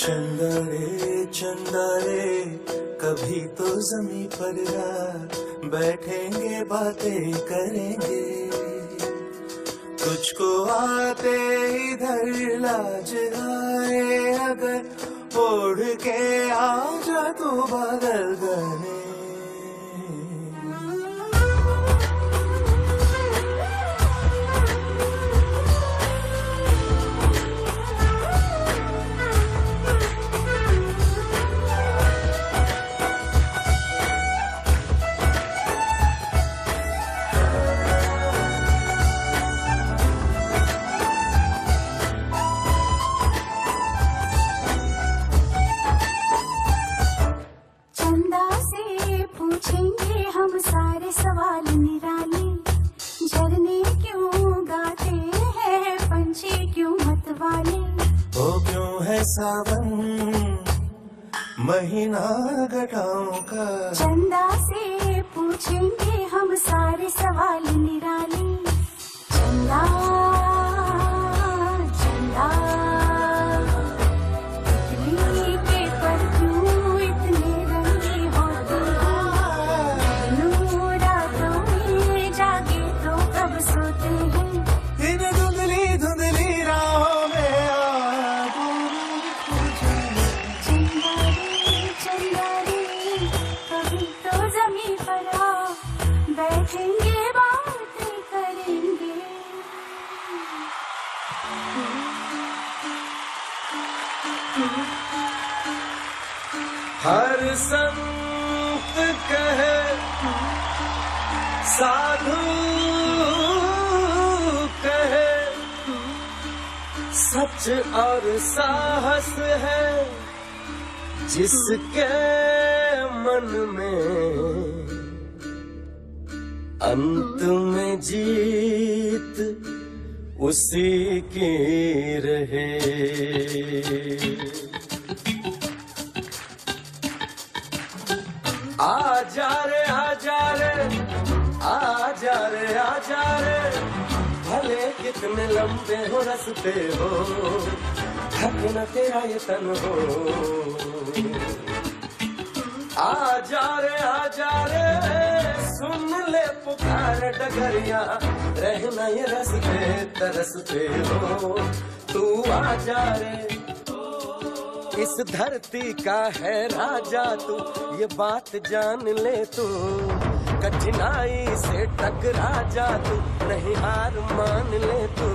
चंदा रे चंदा रे कभी तो जमी पर बैठेंगे बातें करेंगे। तुझको आते इधर लाज आए, अगर ओढ़ के आ जा तू बादल गने सवाल निराले झरने क्यों गाते हैं? पंछी क्यों मतवाले ओ क्यों है सावन? महीना घटाओं का। चंदा से पूछेंगे हम सारे सवाल निराले। चंदा हर संत कहे, साधु कहे, सच और साहस है जिसके मन में अंत में जीत उसी की रहे। आ जा रे आ जा रे आ जा रे आ जा रे। भले कितने लंबे हो रस्ते हो थक न तेरा ये तन हो। आ जा रे आ जा रे। सुन ले पुकार डगरिया रहना हो। तू आ जा रे। इस धरती का है राजा तू, ये बात जान ले तू। कठिनाई से टकरा जा तू, नहीं हार मान ले तू।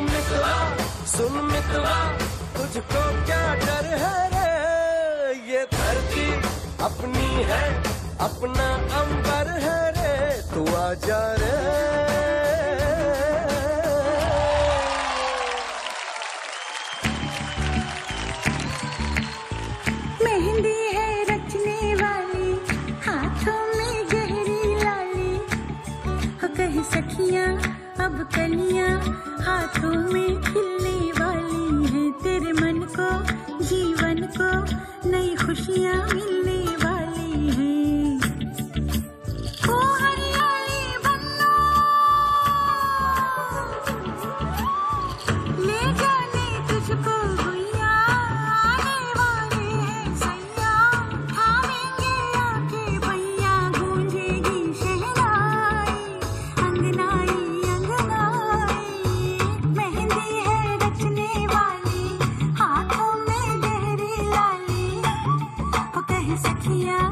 मितवा, सुन मितवा, तुझको क्या डर है रे? ये धरती अपनी है अपना अंबर है रे, तू आ जा रे। मेहंदी है रचने वाली, हाथों में गहरी लाली। हो कही सखियाँ, अब कलियाँ, हाथों में खिलने वाली हैं। तेरे मन को, जीवन को, नई खुशियाँ मिलने Yeah.